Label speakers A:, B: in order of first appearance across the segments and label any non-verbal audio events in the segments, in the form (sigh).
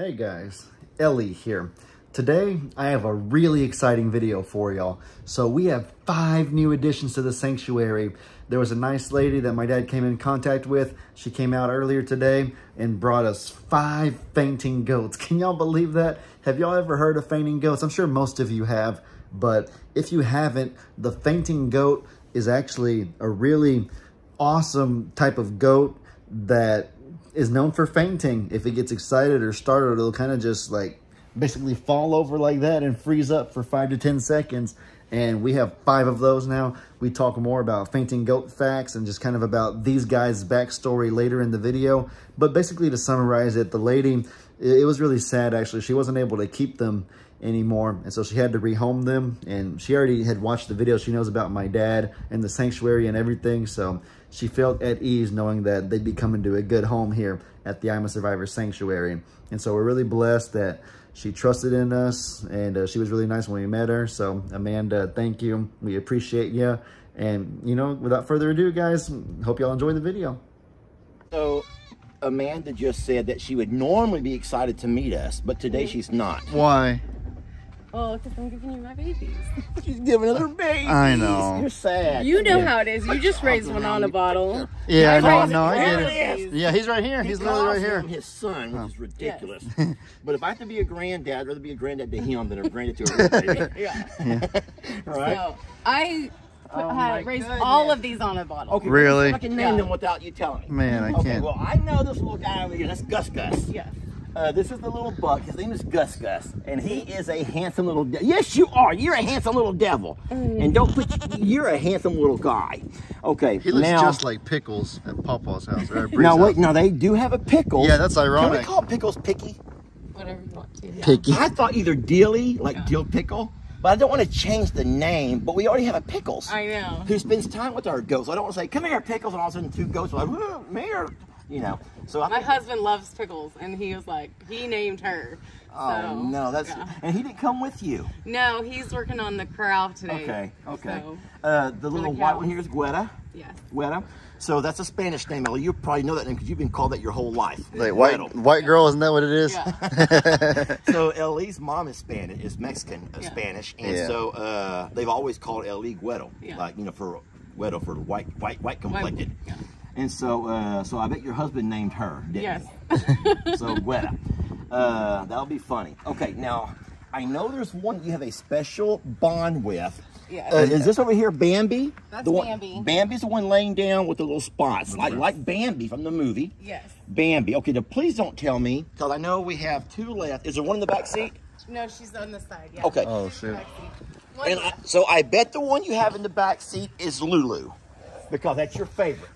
A: Hey guys, Ellie here. Today, I have a really exciting video for y'all. So we have five new additions to the sanctuary. There was a nice lady that my dad came in contact with. She came out earlier today and brought us five fainting goats. (laughs) Can y'all believe that? Have y'all ever heard of fainting goats? I'm sure most of you have, but if you haven't, the fainting goat is actually a really awesome type of goat that is known for fainting. If it gets excited or startled, it'll kind of just like basically fall over like that and freeze up for five to 10 seconds. And we have five of those now. We talk more about fainting goat facts and just kind of about these guys' backstory later in the video. But basically to summarize it, the lady, it was really sad actually. She wasn't able to keep them anymore. And so she had to rehome them. And she already had watched the video. She knows about my dad and the sanctuary and everything. So she felt at ease knowing that they'd be coming to a good home here at the I'm a Survivor Sanctuary. And so we're really blessed that she trusted in us and uh, she was really nice when we met her. So Amanda, thank you. We appreciate you. And, you know, without further ado, guys, hope y'all enjoy the video.
B: So Amanda just said that she would normally be excited to meet us, but today she's not.
A: Why?
C: Oh, because I'm giving you my babies. (laughs)
B: She's giving other babies.
A: I know.
B: You're sad.
C: You know how it is. You just raised one on a bottle.
A: Yeah, I know, no, I get it. Yeah, he's right here. He's
B: He
A: literally right here.
B: his son, which is ridiculous. (laughs) but if I have to be a granddad, I'd rather be a granddad to him than a granddad to a baby. (laughs)
C: Yeah.
B: right?
C: So I put,
B: Oh
C: had raised
B: goodness.
C: all of these on a bottle.
B: Okay,
A: Really?
B: I can name them without you telling me.
A: Man, I
B: Okay,
A: can't.
B: Okay, well, I know this little guy over here. That's Gus Gus.
C: Yeah.
B: Uh, this is the little buck. His name is Gus Gus, and he is a handsome little. De- yes, you are. You're a handsome little devil, and don't put. You're a handsome little guy. Okay,
A: He looks
B: now.
A: just like Pickles at Pawpaw's house. Or at (laughs) Bree's
B: now
A: house.
B: wait, now they do have a pickle.
A: Yeah, that's ironic.
B: Can we
A: ironic.
B: call pickles picky?
C: Whatever you want to. Yeah.
A: Picky.
B: I thought either dilly, like dill pickle, but I don't want to change the name. But we already have a pickles
C: I know.
B: who spends time with our goats. I don't want to say, "Come here, pickles," and all of a sudden two goats are like, "Whoa, "Mayor," you know. So I
C: My
B: think-
C: husband loves pickles, and he was like, he named her.
B: Oh
C: so,
B: no, that's
C: yeah.
B: and he didn't come with you.
C: No, he's working on the corral today.
B: Okay, okay.
C: So,
B: Uh, the little
C: the
B: white one here is Güera.
C: yeah.
B: Güera. So that's a Spanish name, Ellie. You probably know that name because you've been called that your whole life.
A: Like white
B: Güero.
A: white girl, isn't that what it is?
C: Yeah. (laughs)
B: So Ellie's mom is Spanish, is Mexican uh,
C: Yeah.
B: Spanish, and
A: Yeah.
B: so uh, they've always called Ellie Güero,
C: Yeah.
B: like you know for Güero for white, white, white complected.
C: yeah.
B: And so, uh, so I bet your husband named her. Didn't
C: Yes.
B: He? So (laughs) Güera. Uh, that'll be funny. Okay, now I know there's one you have a special bond with.
C: Yeah.
B: Uh, is this over here Bambi?
C: That's
B: the one,
C: Bambi.
B: Bambi's the one laying down with the little spots, like like Bambi from the movie.
C: Yes.
B: Bambi. Okay, now please don't tell me, because I know we have two left. Is there one in the back seat?
C: No, she's on the side. Yeah.
B: Okay.
A: Oh shit.
B: And I, so I bet the one you have in the back seat is Lulu, because that's your favorite.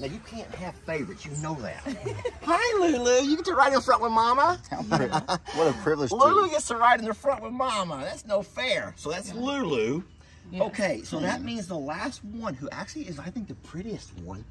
B: Now you can't have favorites, you know that. (laughs) Hi, Lulu. You get to ride in front with Mama. (laughs)
A: What a privilege. to-
B: Lulu gets to ride in the front with Mama. That's no fair. So that's Lulu. Okay, so that means the last one, who actually is, I think, the prettiest one.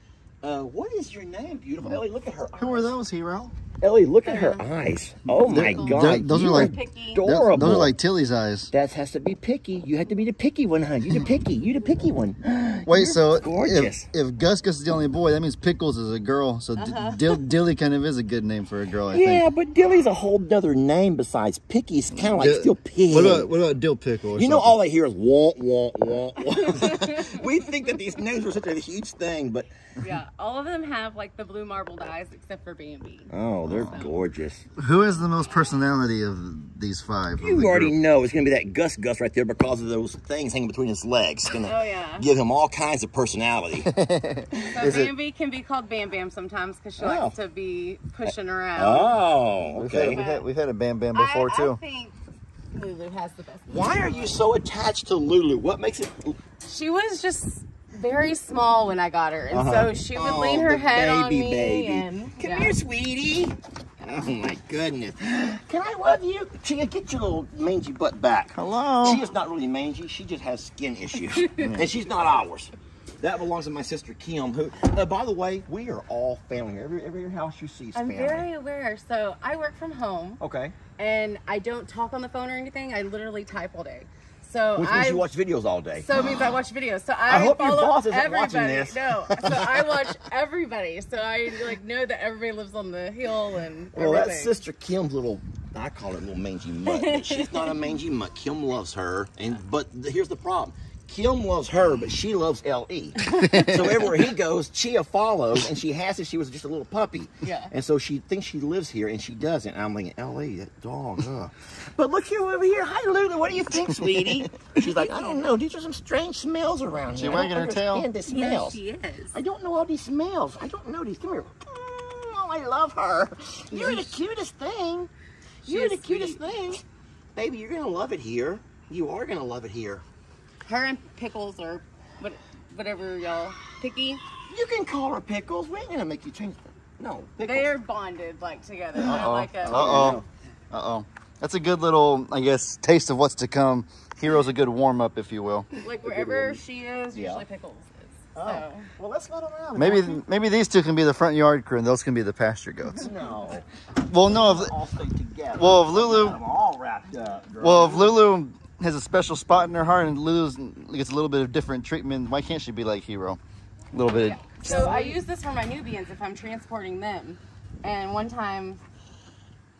B: Uh, what is your name, beautiful Ellie? Look at her.
A: Who are those, hero?
B: Ellie, look at her eyes. Oh my
A: They're-
B: God,
A: those are
B: you
A: like-
C: Picky.
A: That-
B: adorable.
A: Those are like Tilly's eyes.
B: That has to be picky. You had to be the picky one, huh? You the picky. You the picky one. (gasps)
A: Wait,
B: You're
A: so
B: gorgeous.
A: if, if Gus Gus is the only boy, that means Pickles is a girl. So D- Dill, Dilly kind of is a good name for a girl, I
B: yeah,
A: think.
B: but Dilly's a whole other name besides picky. It's kind of like
A: Di-
B: still pig.
A: What about what about Dill Pickle? Or
B: you know,
A: something?
B: all I hear is wah wah wah. wah. we think that these names are such a huge thing, but
C: Yeah. All of them have like the blue marbled eyes except for Bambi.
B: oh, they're gorgeous.
A: who has the most personality of these five?
B: You
A: the
B: already
A: group?
B: know it's gonna be that Gus Gus right there because of those things hanging between his legs. It's gonna
C: Oh, yeah.
B: give him all kinds of personality. (laughs)
C: So
A: Is it-
C: Bambi can be called Bam Bam sometimes because she
B: Oh.
C: likes to be pushing around.
B: oh,
A: We've had,
B: okay.
A: we've, had, we've had a Bam Bam before
C: I,
A: too.
C: think Lulu has the best.
B: Why are you so attached to Lulu? What makes it?
C: She was just very small when I got her, and
B: Uh-huh.
C: so she would
B: Oh,
C: lean her
B: the
C: head on
B: baby,
C: me.
B: baby.
C: And,
B: Come
C: yeah.
B: here, sweetie. Oh my goodness. (gasps) Can I love you? Chia, get your little mangy butt back.
A: Hello.
B: She is not really mangy. She just has skin issues, (laughs) and she's not ours. That belongs to my sister Kim. Who, uh, by the way, we are all family. Every every house you see is
C: I'm
B: family.
C: very aware. So I work from home,
B: Okay.
C: and I don't talk on the phone or anything. I literally type all day. So
B: Which
C: I
B: you watch videos all day.
C: so it means I watch videos. So I,
B: I hope your
C: follow
B: boss isn't
C: everybody.
B: watching this.
C: No, so I watch everybody. So I like know that everybody lives on the hill and
B: Well, that's. Sister Kim's little, I call it little mangy mutt. But she's not a mangy mutt. Kim loves her. and But here's the problem. Kim loves her, but she loves L.E. (laughs) so everywhere he goes, Chia follows, and she has since she was just a little puppy.
C: Yeah.
B: And so she thinks she lives here, and she doesn't. And I'm thinking, L.E., that dog, huh? (laughs) but look here over here. Hi, Luna. What do you think, sweetie? She's like, I don't know. These are some strange smells around
A: She
B: here. I don't
A: wagging her tail?
B: understand The smells.
C: she is.
B: I don't know all these smells. I don't know these. Come here. Mm, oh, I love her. You're the cutest thing. You're the cutest
C: sweet.
B: thing. Baby, you're going to love it here. You are going to love it here.
C: Her and Pickles or what, whatever y'all picky.
B: You can call her Pickles. We ain't going to make you change No, Pickles.
C: They are bonded like together. Not like a,
A: Uh-oh. Uh-oh. That's a good little, I guess, taste of what's to come. Hero's a good warm-up, if you will.
C: like wherever she is,
B: Yeah.
C: usually Pickles is.
B: Oh. Well, let's let them out.
A: Maybe maybe these two can be the front yard crew and those can be the pasture goats. (laughs)
B: No.
A: Well, no, if,
B: All stay together.
A: well, if Lulu,
B: I'm all wrapped up. girl.
A: well, if Lulu has a special spot in her heart and Lulu's gets a little bit of different treatment, why can't she be like Hero? A little bit.
C: So I use this for my Nubians if I'm transporting them. And one time,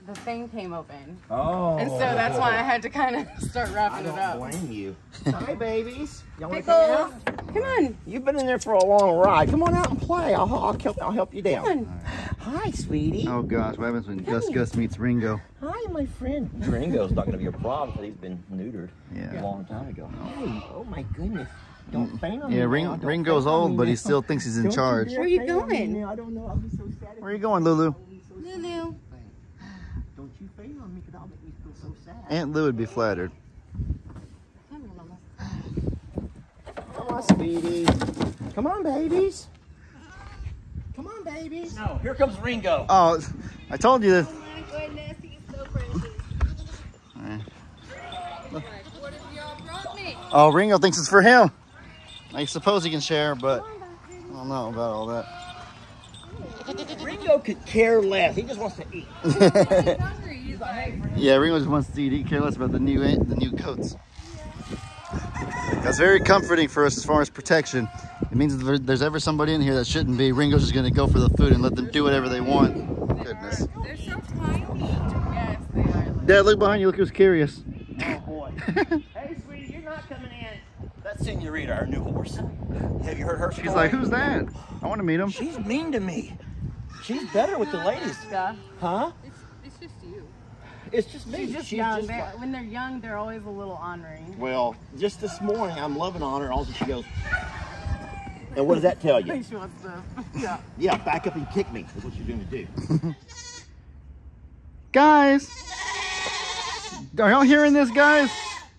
C: the thing came open,
B: Oh.
C: and so that's why I had to kind of (laughs) start wrapping it
B: don't
C: up.
B: blame you. (laughs) Hi, babies. Y'all want to come out?
C: Come on,
B: You've been in there for a long ride. Come on out and play. I'll, I'll help. I'll help you down.
C: come on.
B: Hi, sweetie.
A: Oh gosh, what happens when Gus Gus meets Ringo?
B: Hi, my friend. (laughs) Ringo's not going to be a problem because he's been neutered
A: Yeah.
B: a long time ago. Hey, oh my goodness. Don't mm. faint on me
A: Yeah,
B: now.
A: Ring,
B: Don't
A: Ringo's old, but he still thinks he's in
B: Don't
A: charge.
B: dare
C: Where you
B: faint on me
C: going?
B: I don't know. I'll be so sad.
A: Where are you going, Lulu?
C: Lulu. (sighs)
B: Don't you faint on me because I'll make me feel so sad.
A: Aunt Lou would be flattered.
C: Come here, Mama.
B: Come on, sweetie. Come on, babies. Come on, babies. No, here comes Ringo.
A: Oh, I told you this.
C: Oh my goodness, he's so precious. What have y'all brought me?
A: Oh, Ringo thinks it's for him. I suppose he can share, but I don't know about all that.
B: Ringo could care less. He just wants to eat.
C: He's hungry. He's like,
A: Yeah, Ringo just wants to eat. He cares less about the new the new coats. That's very comforting for us as far as protection. It means if there's ever somebody in here that shouldn't be, Ringo's just going to go for the food and let them do whatever they want. Goodness.
C: they're so tiny. Yes, they are.
A: Dad, look behind you. Look who's curious.
B: Oh boy. (laughs) hey, sweetie, you're not coming in. That's Senorita, our new horse. Have you heard her?
A: She's like, who's that? I want to meet him.
B: She's mean to me. She's better with the ladies,
C: Yeah.
B: huh?
C: It's, it's just you.
B: It's just me.
C: She's just
B: She's
C: young.
B: just
C: They're-
B: like-
C: when they're young, they're always a little ornery.
B: well, just this morning, I'm loving on her. All she goes. And what does that tell (laughs) you?
C: She wants to. Yeah.
B: Yeah, back up and kick me. Is what you're going to do. (laughs)
A: Guys, are y'all hearing this, guys?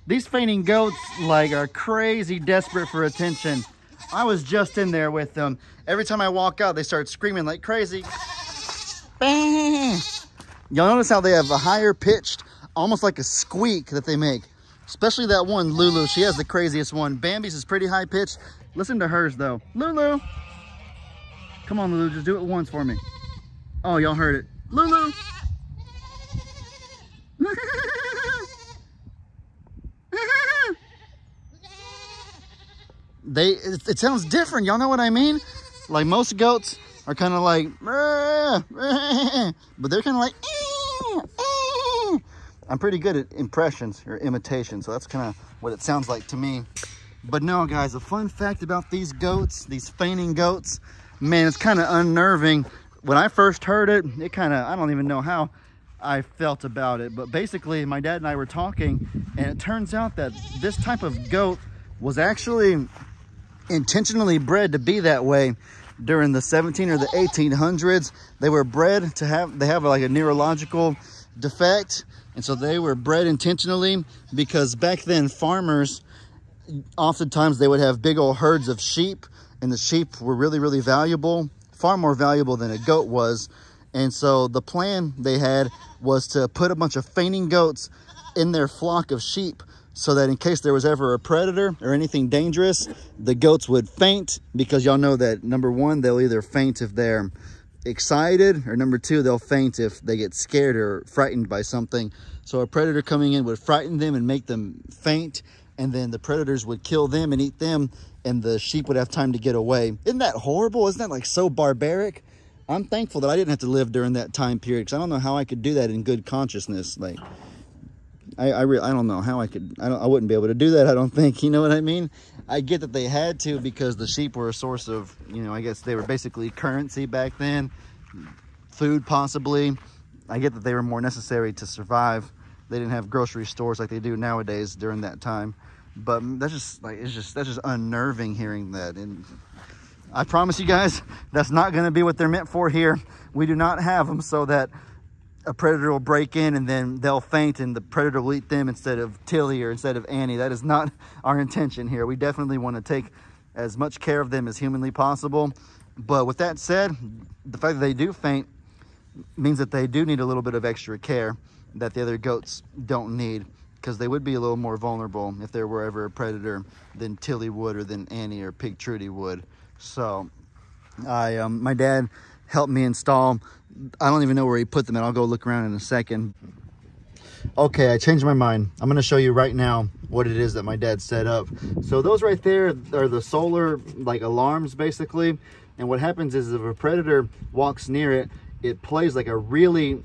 A: These fainting goats like are crazy desperate for attention. I was just in there with them. Every time I walk out, they start screaming like crazy. Y'all notice how they have a higher pitched, almost like a squeak that they make. Especially that one, Lulu. She has the craziest one. Bambi's is pretty high pitched. Listen to hers though. Lulu! Come on, Lulu, just do it once for me. Oh, y'all heard it. Lulu! They it, it sounds different. Y'all know what i mean? Like most goats are kind of like (laughs) but they're kind of like (laughs) i'm pretty good at impressions or imitation so that's kind of what it sounds like to me. But no guys a fun fact about these goats these fainting goats man it's kind of unnerving. When i first heard it it kind of i don't even know how I felt about it. But basically, my dad and I were talking, and it turns out that this type of goat was actually intentionally bred to be that way during the 17 or the 1800s. They were bred to have, they have like a neurological defect. And so they were bred intentionally because back then farmers, oftentimes they would have big old herds of sheep and the sheep were really, really valuable, far more valuable than a goat was. And so the plan they had was to put a bunch of fainting goats in their flock of sheep so that in case there was ever a predator or anything dangerous, the goats would faint because y'all know that number one, they'll either faint if they're excited or number two, they'll faint if they get scared or frightened by something. So a predator coming in would frighten them and make them faint and then the predators would kill them and eat them, and the sheep would have time to get away. Isn't that horrible? Isn't that like so barbaric? I'm thankful that I didn't have to live during that time period because I don't know how I could do that in good consciousness. Like, I I, re- I don't know how I could. I don't. I wouldn't be able to do that. I don't think. (laughs) You know what I mean? I get that they had to because the sheep were a source of. You know, I guess they were basically currency back then, food possibly. I get that they were more necessary to survive. They didn't have grocery stores like they do nowadays during that time. But that's just like it's just that's just unnerving hearing that and I promise you guys, (laughs) that's not going to be what they're meant for here. We do not have them so that a predator will break in and then they'll faint and the predator will eat them instead of Tilly or instead of Annie. That is not (laughs) our intention here. We definitely want to take as much care of them as humanly possible. But with that said, the fact that they do faint means that they do need a little bit of extra care that the other goats don't need because they would be a little more vulnerable if there were ever a predator than Tilly would or than Annie or Pig Trudy would. So I, um, my dad helped me install. I don't even know where he put them and I'll go look around in a second. Okay, I changed my mind. I'm gonna show you right now what it is that my dad set up. So those right there are the solar like alarms basically. And what happens is if a predator walks near it, it plays like a really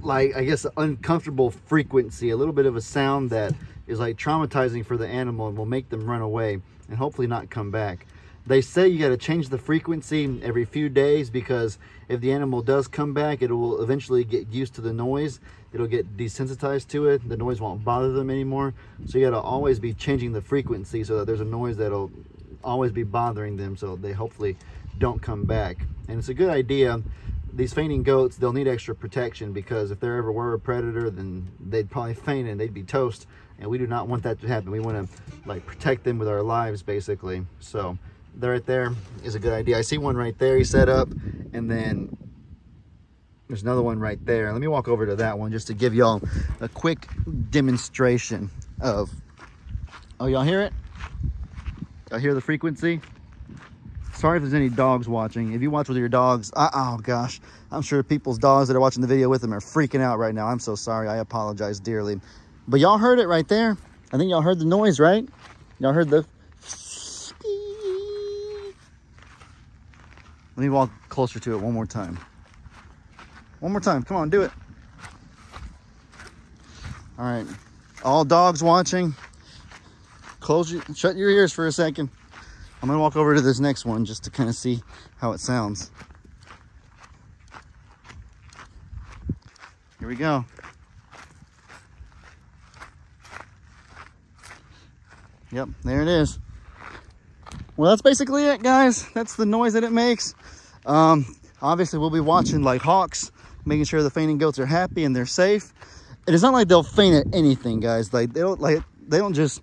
A: like I guess uncomfortable frequency, a little bit of a sound that is like traumatizing for the animal and will make them run away and hopefully not come back. They say you got to change the frequency every few days because if the animal does come back, it will eventually get used to the noise. It'll get desensitized to it. The noise won't bother them anymore. So you got to always be changing the frequency so that there's a noise that'll always be bothering them so they hopefully don't come back. And it's a good idea. These fainting goats, they'll need extra protection because if there ever were a predator, then they'd probably faint and they'd be toast. And we do not want that to happen. We want to like protect them with our lives basically. So right there is a good idea. I see one right there he set up and then there's another one right there. Let me walk over to that one just to give y'all a quick demonstration of, oh, y'all hear it? Y'all hear the frequency? Sorry if there's any dogs watching. If you watch with your dogs, uh, oh gosh, I'm sure people's dogs that are watching the video with them are freaking out right now. I'm so sorry. I apologize dearly. But y'all heard it right there. I think y'all heard the noise, right? Y'all heard the Let me walk closer to it one more time. One more time. Come on, do it. All right. All dogs watching, close your, shut your ears for a second. I'm going to walk over to this next one just to kind of see how it sounds. Here we go. Yep, there it is. Well, that's basically it, guys. That's the noise that it makes. Um, obviously, we'll be watching like hawks, making sure the fainting goats are happy and they're safe. And it's not like they'll faint at anything, guys. Like they don't like they don't just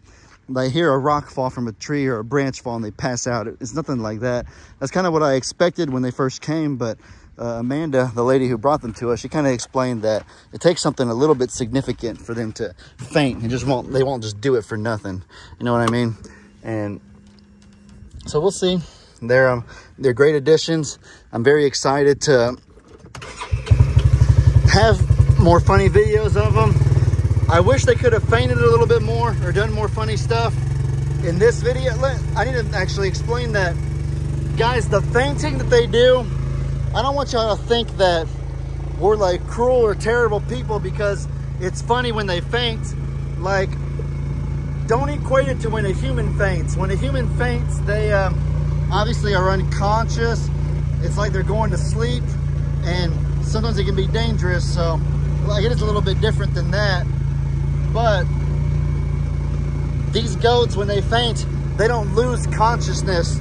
A: like hear a rock fall from a tree or a branch fall and they pass out. It's nothing like that. That's kind of what I expected when they first came, but uh, Amanda, the lady who brought them to us, she kind of explained that it takes something a little bit significant for them to faint and just won't, they won't just do it for nothing. You know what I mean? And so we'll see. They're, um, they're great additions. I'm very excited to have more funny videos of them. I wish they could have fainted a little bit more or done more funny stuff. In this video, I need to actually explain that. Guys, the fainting that they do, I don't want y'all to think that we're like cruel or terrible people because it's funny when they faint. Like, don't equate it to when a human faints. When a human faints, they um, obviously are unconscious. It's like they're going to sleep and sometimes it can be dangerous. So like it is a little bit different than that. But these goats, when they faint, they don't lose consciousness.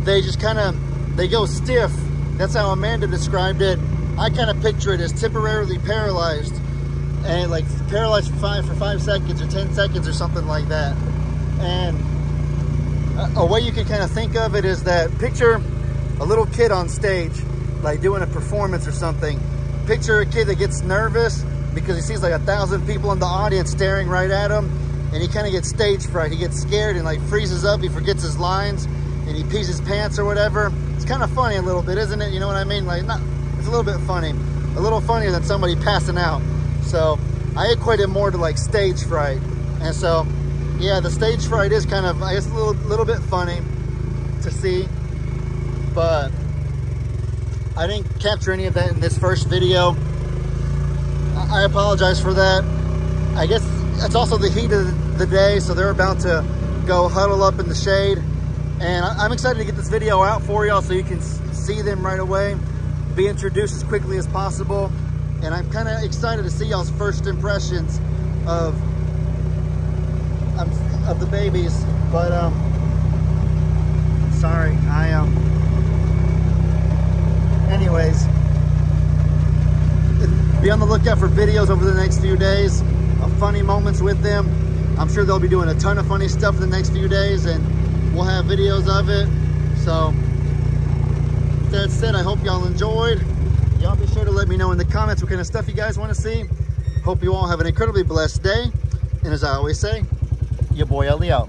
A: They just kind of, they go stiff. That's how Amanda described it. I kind of picture it as temporarily paralyzed and like paralyzed for five for five seconds or 10 seconds or something like that. And a, way you can kind of think of it is that picture a little kid on stage, like doing a performance or something. Picture a kid that gets nervous because he sees like a thousand people in the audience staring right at him and he kind of gets stage fright. He gets scared and like freezes up. He forgets his lines and he pees his pants or whatever. It's kind of funny a little bit, isn't it? You know what I mean? Like, not, it's a little bit funny. A little funnier than somebody passing out. So I equate it more to like stage fright. And so yeah, the stage fright is kind of, I guess, a little, little bit funny to see, but I didn't capture any of that in this first video. I apologize for that. I guess it's also the heat of the day, so they're about to go huddle up in the shade. And I'm excited to get this video out for y'all so you can see them right away, be introduced as quickly as possible. And I'm kind of excited to see y'all's first impressions of of the babies. But um, sorry, I um. Anyways, be on the lookout for videos over the next few days of funny moments with them. I'm sure they'll be doing a ton of funny stuff in the next few days, and we'll have videos of it. So, with that said, I hope y'all enjoyed. Y'all be sure to let me know in the comments what kind of stuff you guys want to see. Hope you all have an incredibly blessed day. And as I always say, your boy Ellie out.